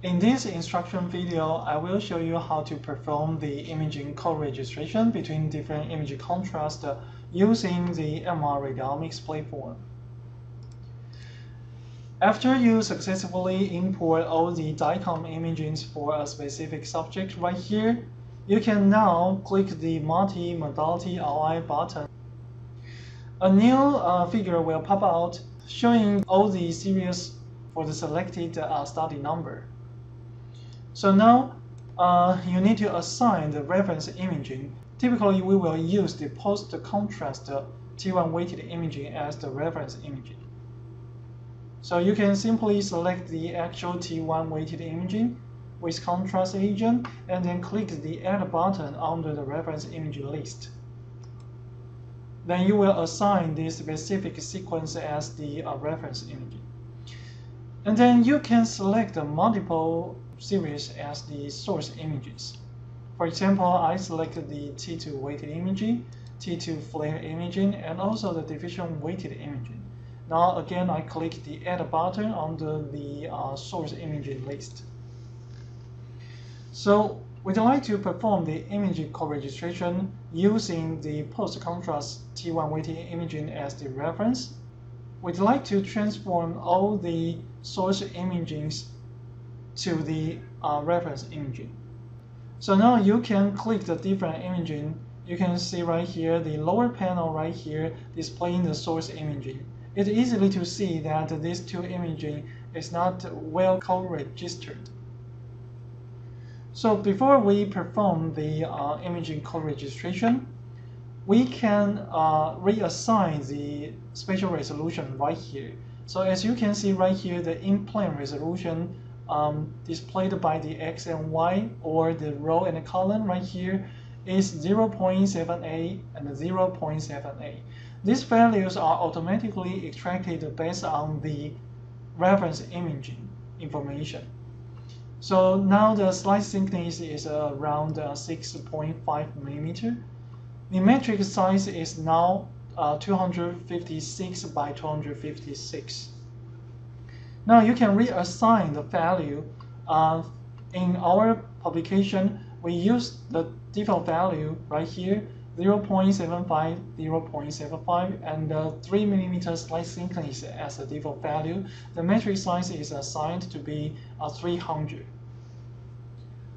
In this instruction video, I will show you how to perform the imaging co-registration between different image contrast using the MR Radiomics platform. After you successfully import all the DICOM images for a specific subject right here, you can now click the Multi-Modality OI button. A new uh, figure will pop out showing all the series for the selected uh, study number. So now uh, you need to assign the reference imaging. Typically, we will use the post-contrast T1 weighted imaging as the reference imaging. So you can simply select the actual T1 weighted imaging with contrast agent and then click the Add button under the reference image list. Then you will assign this specific sequence as the uh, reference image. And then you can select multiple series as the source images. For example, I selected the T2 weighted imaging, T2 FLAIR imaging, and also the diffusion weighted imaging. Now again, I click the Add button under the uh, source imaging list. So we'd like to perform the image co-registration using the post-contrast T1 weighted imaging as the reference. We'd like to transform all the source imagings to the uh, reference imaging. So now you can click the different imaging. You can see right here, the lower panel right here displaying the source imaging. It's easily to see that these two imaging is not well co-registered. So before we perform the uh, imaging co-registration, we can uh, reassign the spatial resolution right here. So as you can see right here, the in-plane resolution um, displayed by the X and Y or the row and the column right here is 0.78 and 0.78. These values are automatically extracted based on the reference imaging information. So now the slice thickness is around uh, 6.5 millimeter. The matrix size is now uh, 256 by 256. Now you can reassign the value. Uh, in our publication, we use the default value right here, 0.75, 0.75, and the 3 millimeter slice thickness as a default value. The matrix size is assigned to be uh, 300.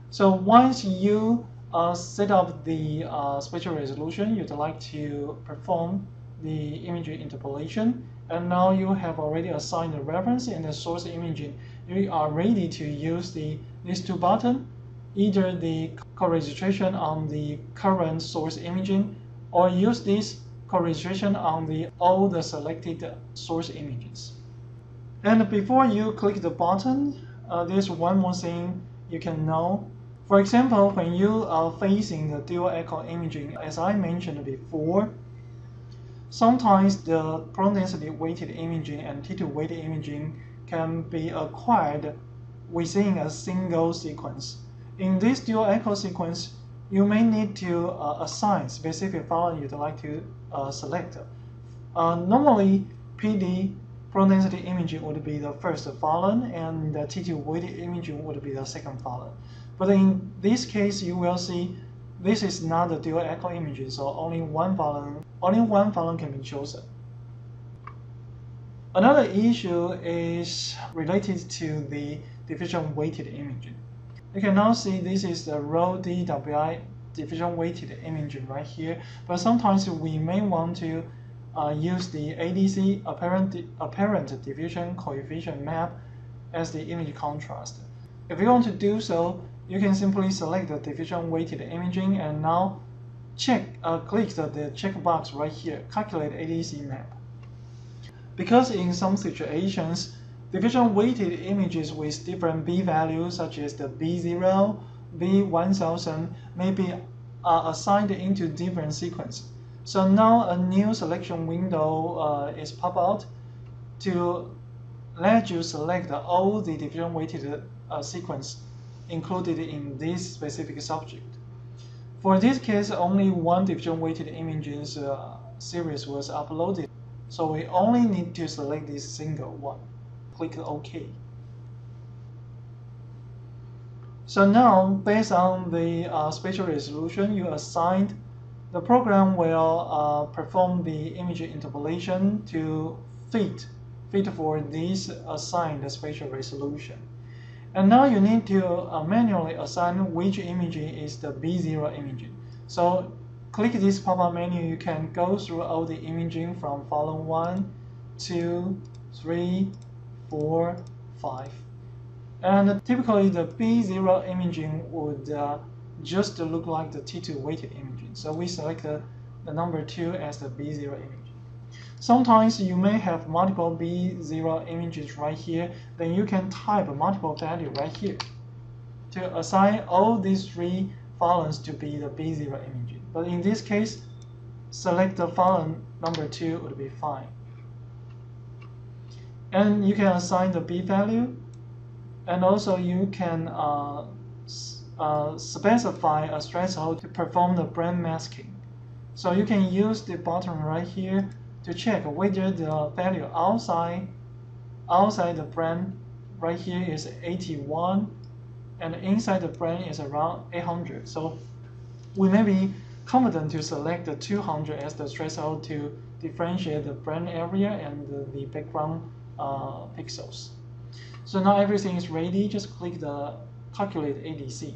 So once you uh, set up the uh, spatial resolution you'd like to perform the image interpolation, and now you have already assigned the reference and the source imaging, you are ready to use the these two buttons either the co-registration on the current source imaging or use this co-registration on the all the selected source images. And before you click the button, uh, there's one more thing you can know. For example, when you are facing the dual echo imaging, as I mentioned before, sometimes the proton density weighted imaging and T2 weighted imaging can be acquired within a single sequence. In this dual echo sequence, you may need to uh, assign specific file you'd like to uh, select. Uh, normally, PD proton density imaging would be the first column, and the T2 weighted imaging would be the second column. But in this case, you will see this is not the dual echo imaging, so only one column, only one column can be chosen. Another issue is related to the diffusion weighted imaging. You can now see this is the raw DWI diffusion weighted imaging right here, but sometimes we may want to uh, use the ADC apparent, apparent diffusion coefficient map as the image contrast. If you want to do so, you can simply select the diffusion weighted imaging and now check, uh, click the, the checkbox right here, calculate ADC map. Because in some situations, diffusion weighted images with different B values such as the B0, B1000 may be uh, assigned into different sequences. So now a new selection window uh, is pop out to let you select all the diffusion weighted uh, sequence included in this specific subject. For this case, only one diffusion weighted images uh, series was uploaded, so we only need to select this single one click OK. So now, based on the uh, spatial resolution you assigned, the program will uh, perform the image interpolation to fit, fit for this assigned spatial resolution. And now you need to uh, manually assign which image is the B0 image. So click this pop-up menu, you can go through all the imaging from column 1, 2, 3, 4, 5. And typically the B0 imaging would uh, just look like the T2 weighted imaging. So we select the, the number 2 as the B0 image. Sometimes you may have multiple B0 images right here, then you can type a multiple value right here to assign all these three columns to be the B0 image. But in this case, select the column number 2 would be fine. And you can assign the B value and also you can uh, uh, specify a threshold to perform the brain masking. So you can use the button right here to check whether the value outside outside the brain right here is 81 and inside the brain is around 800. So we may be confident to select the 200 as the threshold to differentiate the brain area and the, the background uh, pixels. So now everything is ready, just click the calculate ADC.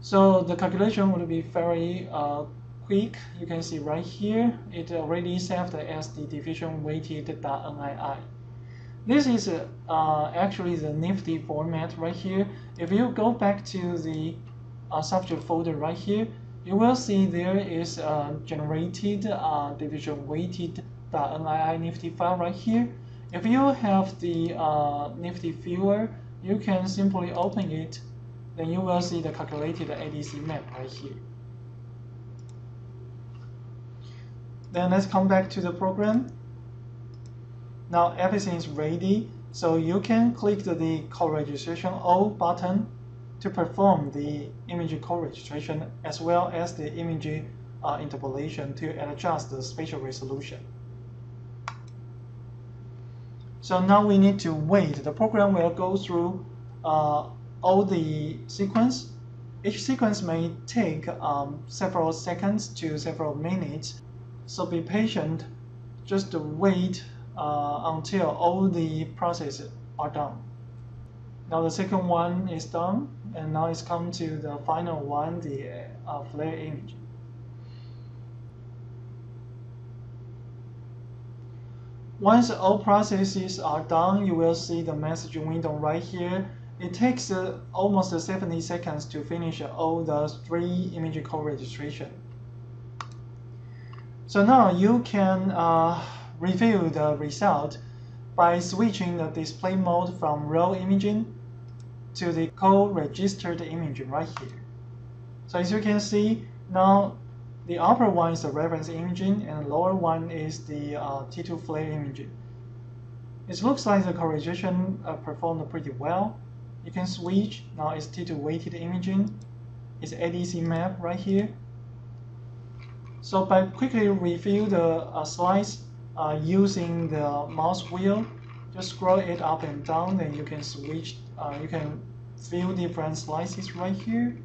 So the calculation will be very uh, quick. You can see right here, it already saved as the diffusion weighted .nii. This is uh, actually the NIfTI format right here. If you go back to the uh, subject folder right here, you will see there is a generated uh, diffusion weighted.nii NIfTI file right here. If you have the uh, NIfTI viewer, you can simply open it, then you will see the calculated ADC map right here. Then let's come back to the program. Now everything is ready, so you can click the co-registration O button to perform the image co-registration as well as the image uh, interpolation to adjust the spatial resolution. So now we need to wait. The program will go through uh, all the sequence. Each sequence may take um, several seconds to several minutes. So be patient. Just wait uh, until all the processes are done. Now the second one is done, and now it's come to the final one, the uh, FLAIR image. Once all processes are done, you will see the message window right here. It takes uh, almost 70 seconds to finish all the three image co-registration. So now you can uh, review the result by switching the display mode from raw imaging to the co-registered imaging right here. So as you can see, now the upper one is the reference imaging and the lower one is the uh, T2 FLAIR imaging. It looks like the correlation uh, performed pretty well. You can switch, now it's T2 weighted imaging. It's ADC map right here. So by quickly review the uh, slides uh, using the mouse wheel, just scroll it up and down, then you can switch, uh, you can view different slices right here.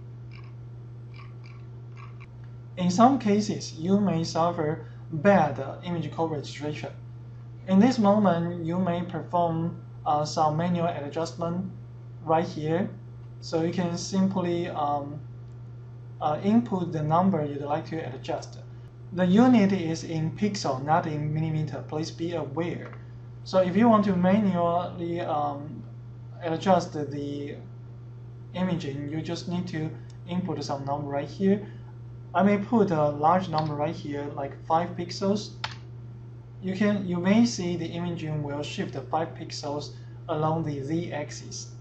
In some cases, you may suffer bad image co-registration. In this moment, you may perform uh, some manual adjustment right here. So you can simply um, input the number you'd like to adjust. The unit is in pixel, not in millimeter. Please be aware. So if you want to manually um, adjust the imaging, you just need to input some number right here. I may put a large number right here, like 5 pixels. You can you may see the imaging will shift 5 pixels along the z-axis.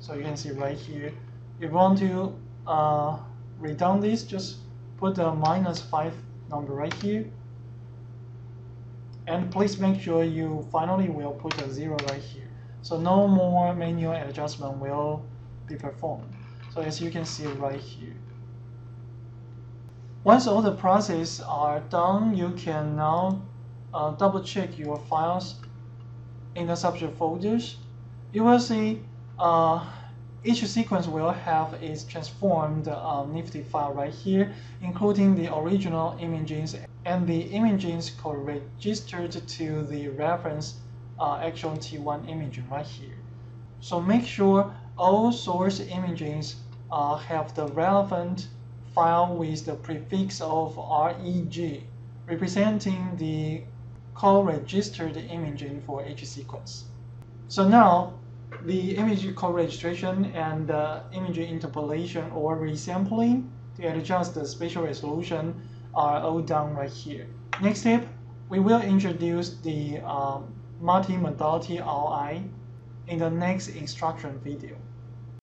So you can see right here. If you want to uh, redown this, just put a minus 5 number right here. And please make sure you finally will put a 0 right here. So no more manual adjustment will be performed. So as you can see right here. Once all the processes are done, you can now uh, double check your files in the subject folders. You will see uh, each sequence will have its transformed uh, NIfTI file right here, including the original images and the images co-registered to the reference uh, actual T1 image right here. So make sure all source images uh, have the relevant file with the prefix of REG, representing the co-registered imaging for each sequence. So now, the image co-registration and uh, image interpolation or resampling to adjust the spatial resolution are all done right here. Next step, we will introduce the um, multimodality RI in the next instruction video.